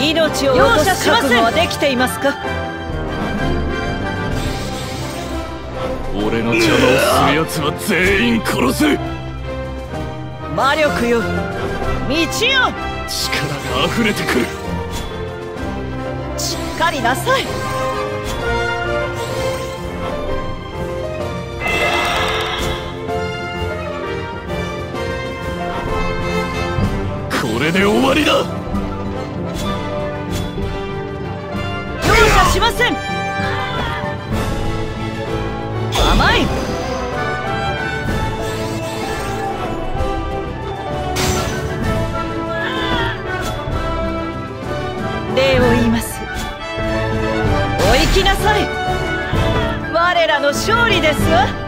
命を落とす覚悟はできていますか？俺の邪魔をする奴は全員殺す。魔力よ道よ！力が溢れてくる。しっかりなさい！これで終わりだしません。甘い。礼を言います。お行きなさい。我らの勝利ですわ。